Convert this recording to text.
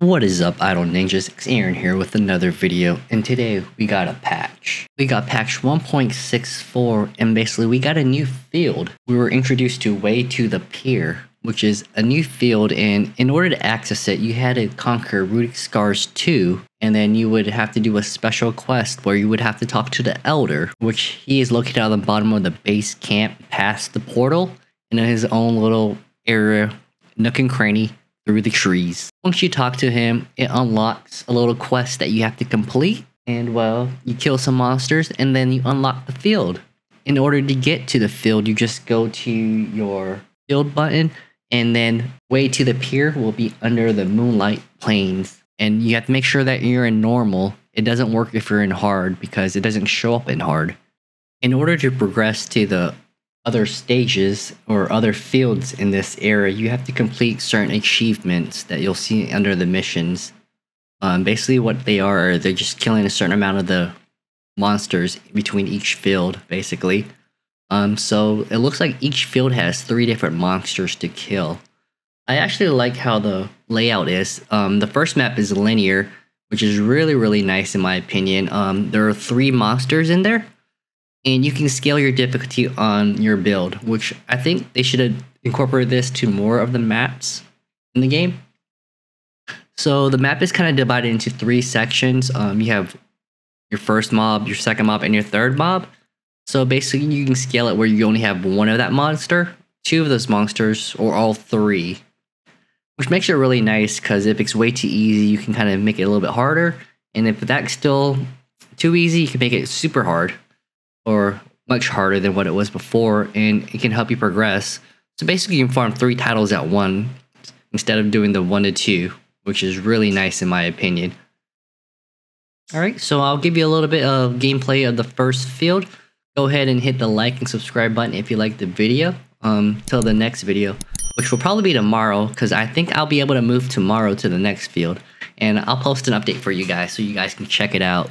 What is up, Idle Ninjas? It's Ayerun here with another video, and today we got a patch. We got patch 1.64, and basically we got a new field. We were introduced to Way to the Pier, which is a new field, and in order to access it, you had to conquer Runic Scars 2, and then you would have to do a special quest where you would have to talk to the Elder, which he is located on the bottom of the base camp past the portal, in his own little area, nook and cranny through the trees. Once you talk to him, it unlocks a little quest that you have to complete. And well, you kill some monsters and then you unlock the field. In order to get to the field, you just go to your field button and then way to the pier will be under the moonlight plains. And you have to make sure that you're in normal. It doesn't work if you're in hard because it doesn't show up in hard. In order to progress to the other stages or other fields in this area, you have to complete certain achievements that you'll see under the missions. Um, basically, what they are, they're just killing a certain amount of the monsters between each field, basically. Um, so it looks like each field has three different monsters to kill. I actually like how the layout is. Um, the first map is linear, which is really, really nice in my opinion. Um, there are three monsters in there and you can scale your difficulty on your build, which I think they should have incorporated this to more of the maps in the game. So the map is kind of divided into three sections. Um, you have your first mob, your second mob, and your third mob. So basically, you can scale it where you only have one of that monster, two of those monsters, or all three. Which makes it really nice because if it's way too easy, you can kind of make it a little bit harder. And if that's still too easy, you can make it super hard or much harder than what it was before, and it can help you progress. So basically, you can farm three titles at one instead of doing the one to two, which is really nice in my opinion. Alright, so I'll give you a little bit of gameplay of the first field. Go ahead and hit the like and subscribe button if you like the video. Um, till the next video, which will probably be tomorrow, because I think I'll be able to move tomorrow to the next field and I'll post an update for you guys so you guys can check it out.